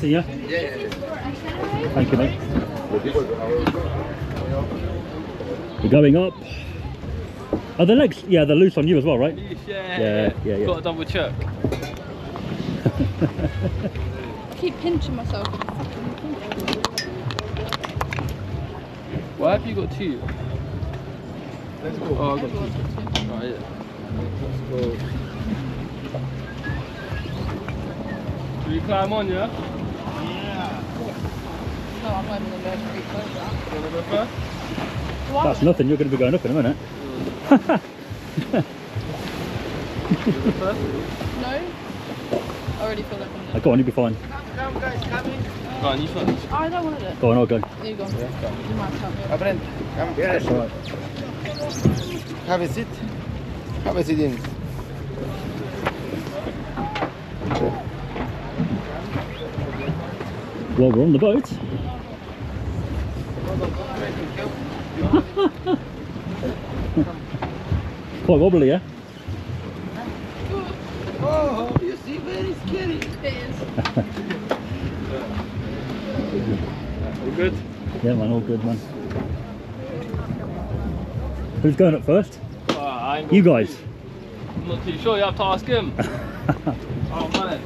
We're yeah? Yeah, yeah, yeah. Thank you, mate. We're going up. Are the legs? Yeah, they're loose on you as well, right? Yeah, Yeah, yeah, yeah. Got to double check. keep pinching myself. Why have you got two? Let's go. Oh, I got two. does it. Right, yeah. Let's go. Do we climb on, yeah? No, I'm not even gonna go for it. You wanna go first? Why? That's nothing. You're going to be going up in a minute. You? No? I already feel like I'm go on, you'll be fine. Come, guys, come in. Go on, you first. I don't want to do it. Go on, I'll go. You go. You might help me. My friend, come. That's all right. Have a seat. Have a seat in. Well, we're on the boat. Quite wobbly, yeah? Oh, you see, very scary. It is. You good? Yeah, man, all good, man. Who's going up first? Uh, I ain't You two. guys. I'm not too sure, you have to ask him. oh man.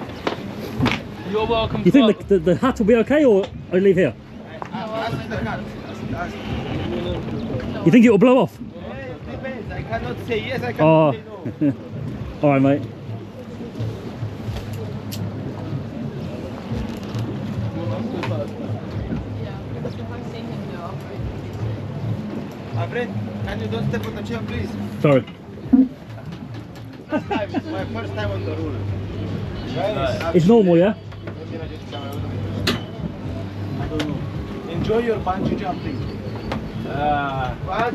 You're welcome You to think the, the, the hat will be okay or I leave here? Ask the car. You think it will blow off? Eh, it depends. I cannot say yes, I Oh. say no. all right, mate. Yeah. I've seen him do it. My friend, can you don't step on the chair, please? Sorry. First time, it's my first time on the rule. It's normal, yeah? Enjoy your bungee jumping. Ah, But,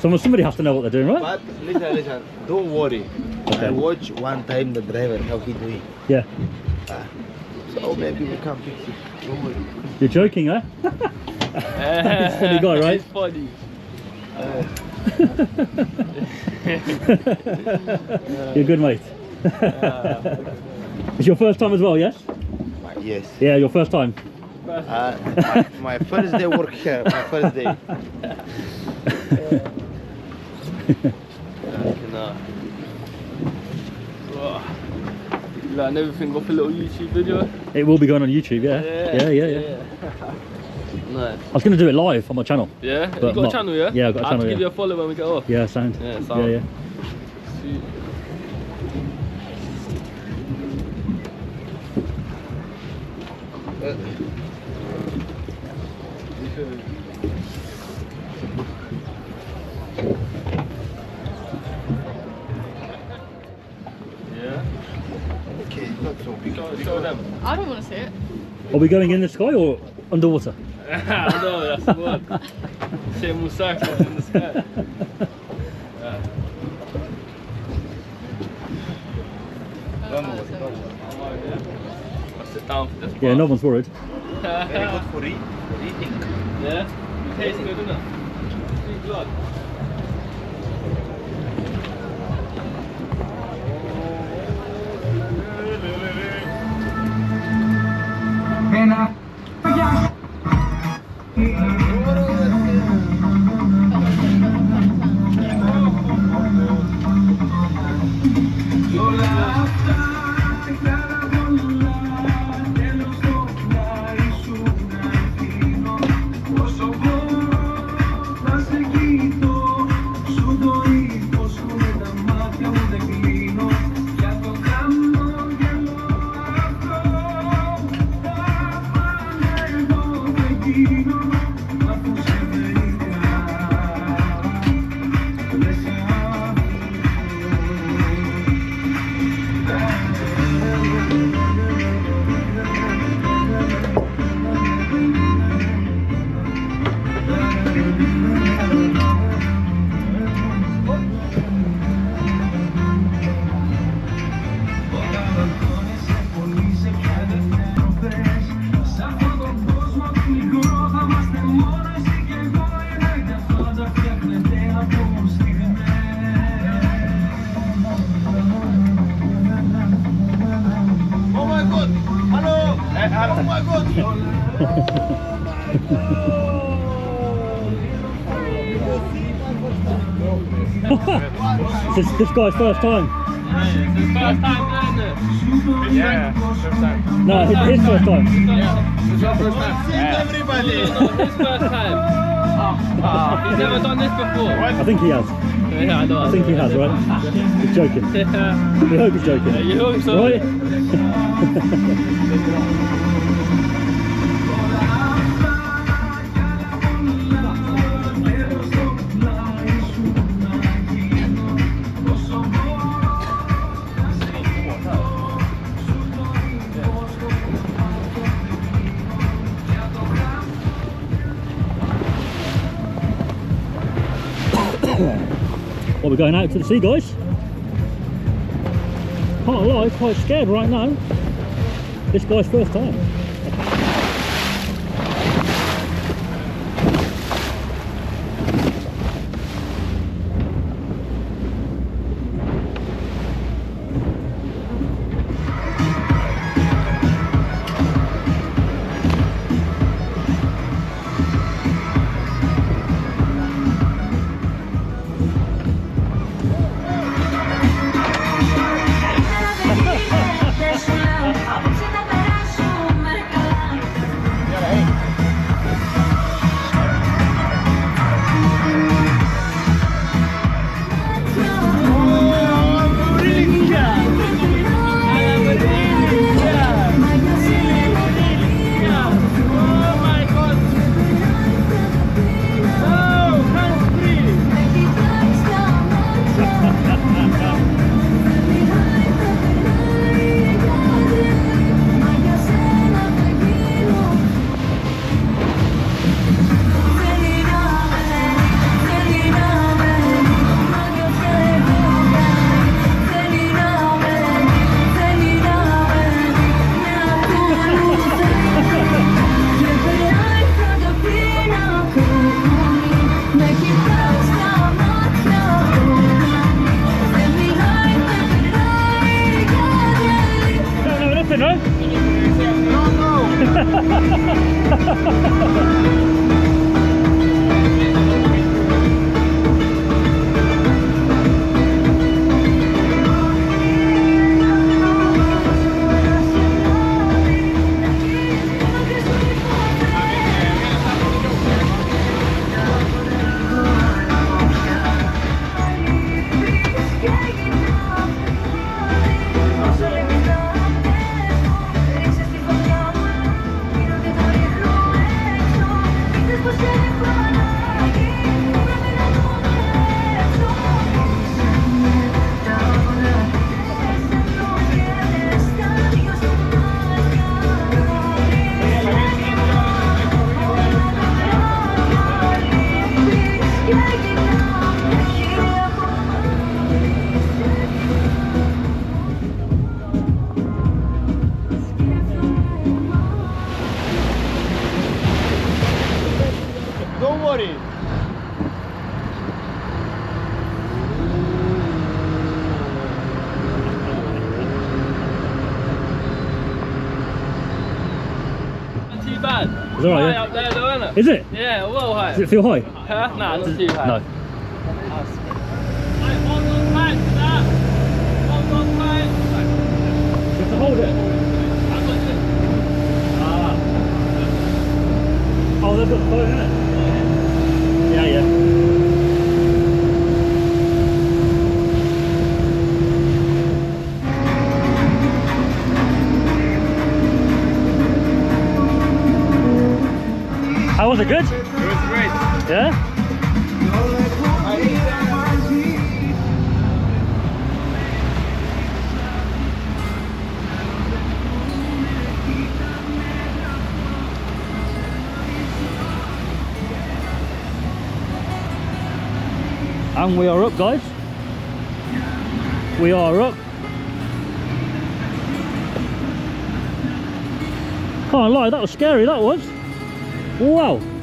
Someone, somebody has to know what they're doing, right? but listen, listen, don't worry. Okay. I watch one time the driver how he doing. Yeah. So maybe we can fix it. Don't worry. You're joking, huh? He's funny guy, right? He's funny. You're good, mate. it's your first time as well, yes? Yes. Yeah, your first time. Uh, my, my first day work here. My first day. Nah. Oh. Like everything off a little YouTube video. It will be going on YouTube, yeah? Yeah, yeah, yeah. nice. I was going to do it live on my channel. Yeah? you got not- a channel, yeah? yeah, I've got a I have channel, to give yeah. you a follow when we get off. Yeah, sound. Yeah, Yeah, sound. yeah. Sweet. Yeah. Okay, not so big. Show, show them. I don't want to see it. Are we going in the sky or underwater? I know, that's the word. Same will circle in the sky. Yeah. Don't worry, don't. I'm alright, yeah. I'll sit down for this Yeah, no one's worried. Very good for eat, for eating. Yeah? It tastes good, doesn't it? Sweet Vamos ver. This, this guy's first time. It's his first time doing it. Yeah, first time. No, his, his first time. Yeah, it's your first time. Sing everybody! His first time. He's never done this before. I think he has. Yeah, I know. I think he has, right? He's joking. Yeah. We hope he's joking. Yeah, you hope so. Right? going out to the sea, guys. Can't lie, quite scared right now. This guy's first time. Don't Is it? Yeah, well high. Does it feel high? Huh? Nah, not too high. No. Right, hold on tight to that. Hold on tight. You have to hold it. I got this. Ah. Oh, they've got the phone in it. Yeah, yeah. How was it? Good? It was great. Yeah? And we are up, guys. We are up. Can't lie, that was scary, that was. Wow.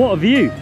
What a view!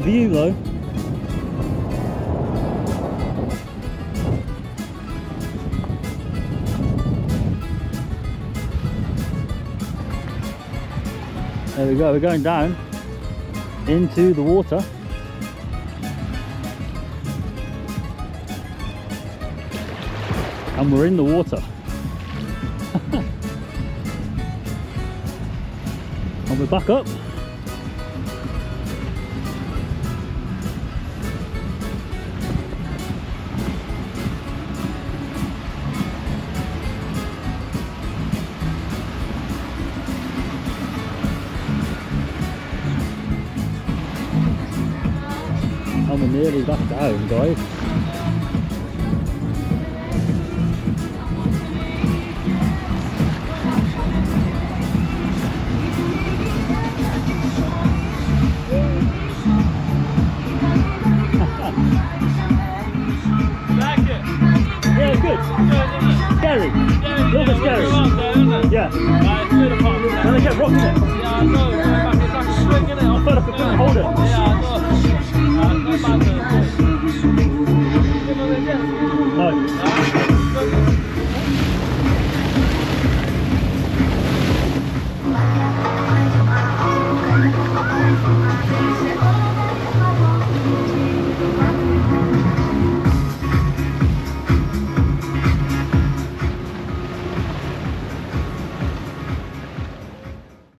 a view though. There we go, we're going down into the water. And we're in the water. and we're back up. 应该。